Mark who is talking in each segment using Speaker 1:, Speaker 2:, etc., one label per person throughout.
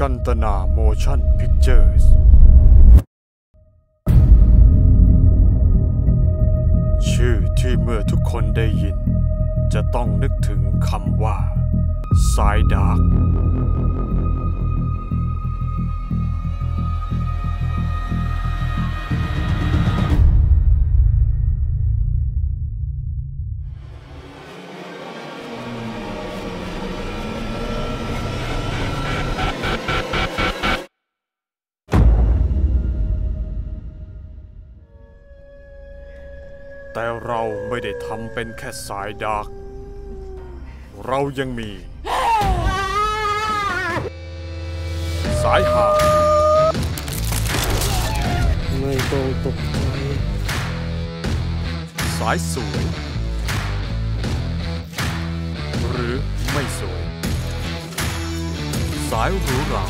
Speaker 1: กันตนา Motion Pictures ชื่อที่เมื่อทุกคนได้ยิน จะต้องนึกถึงคำว่า สาย dark แต่เราไม่ได้ทำเป็นแค่สายดาร์กเรายังมี สายหา
Speaker 2: ไม่ต้องตกใจ
Speaker 1: สายสวย หรือไม่สวย สายหรูหรา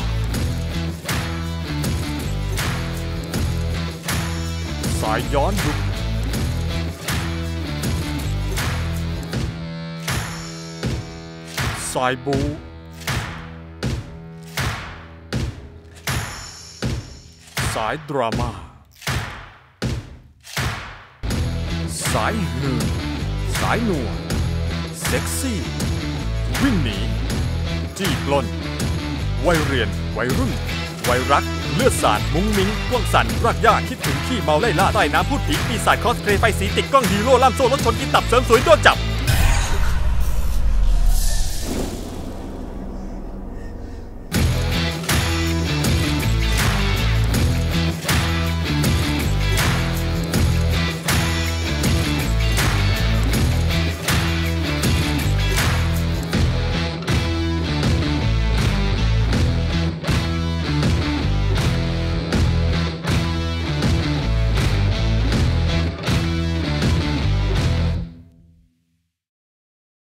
Speaker 1: สายย้อนยุค สายบูสายดราม่าสายหือสายหนัวเซ็กซี่ วิ่งหนี จี้ปล้นวัยเรียน วัยรุ่น วัยรัก เลือดสาดมุ้งมิ้งว่วงสัน รากหญ้าคิดถึงขี้เมาไล่ล่าใต้น้ำพูดผีปีศาจคอสเพลย์ไฟสีติดกล้องฮีโร่ล่ามโซ่รถชนกินตับเสริมสวยโดนจับ